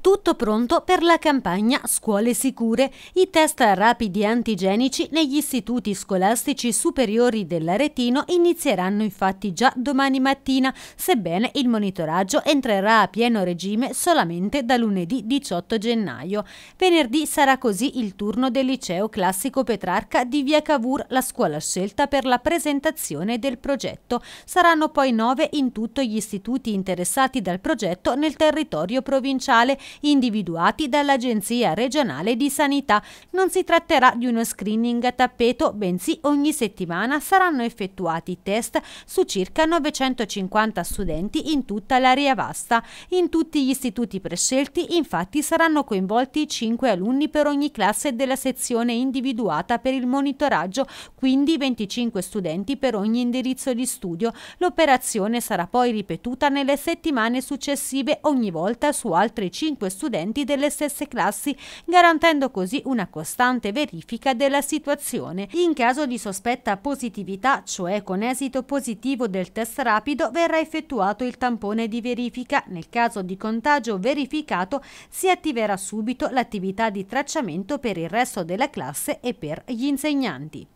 Tutto pronto per la campagna Scuole Sicure. I test rapidi antigenici negli istituti scolastici superiori dell'Aretino inizieranno infatti già domani mattina, sebbene il monitoraggio entrerà a pieno regime solamente da lunedì 18 gennaio. Venerdì sarà così il turno del liceo classico Petrarca di Via Cavour, la scuola scelta per la presentazione del progetto. Saranno poi nove in tutto gli istituti interessati dal progetto nel territorio provinciale individuati dall'Agenzia regionale di sanità. Non si tratterà di uno screening a tappeto, bensì ogni settimana saranno effettuati test su circa 950 studenti in tutta l'area vasta. In tutti gli istituti prescelti, infatti, saranno coinvolti 5 alunni per ogni classe della sezione individuata per il monitoraggio, quindi 25 studenti per ogni indirizzo di studio. L'operazione sarà poi ripetuta nelle settimane successive ogni volta su altri 5 5 studenti delle stesse classi, garantendo così una costante verifica della situazione. In caso di sospetta positività, cioè con esito positivo del test rapido, verrà effettuato il tampone di verifica. Nel caso di contagio verificato, si attiverà subito l'attività di tracciamento per il resto della classe e per gli insegnanti.